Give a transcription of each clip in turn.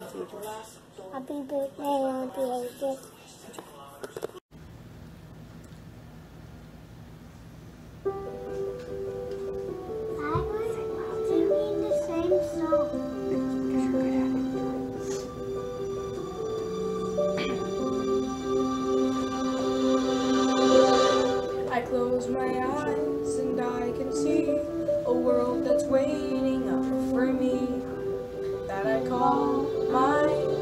Happy birthday, Auntie. I close my eyes and I can see call my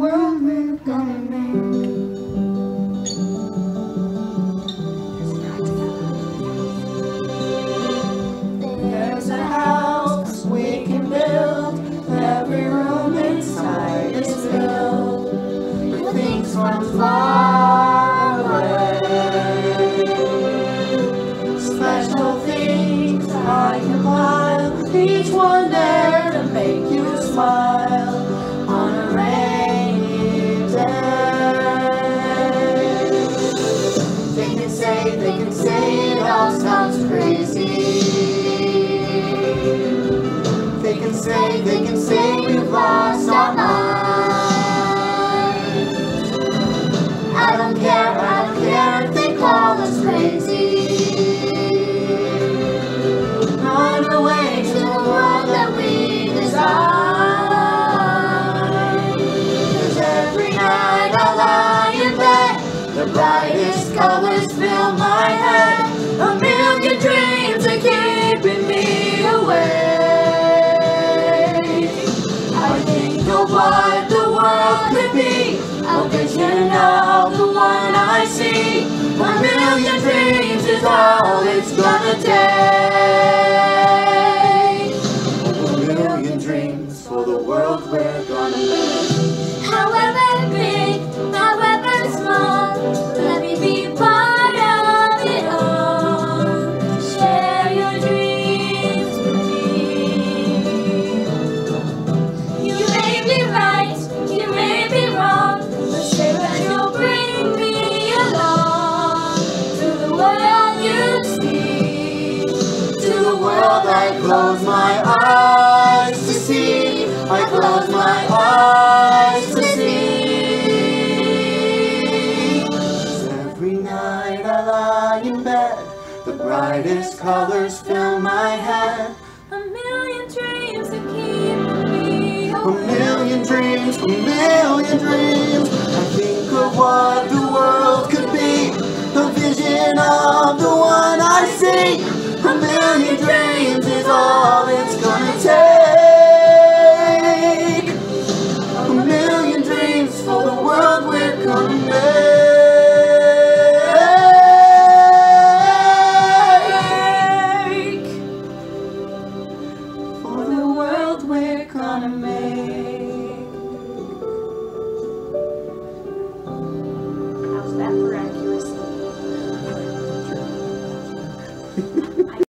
world we're gonna make. Can say, they can say it all sounds crazy. They can say, they can say we've lost our minds. I don't care, I don't care if they call us crazy. On our way to the world that we design. 'Cause the one I see. A million dreams is all it's gonna take. Close my eyes to see. I close my eyes to see. every night I lie in bed, the brightest colors fill my head. A million dreams that keep me A million dreams, a million dreams. I think of what the world could be. The vision of the one I see. A million dreams.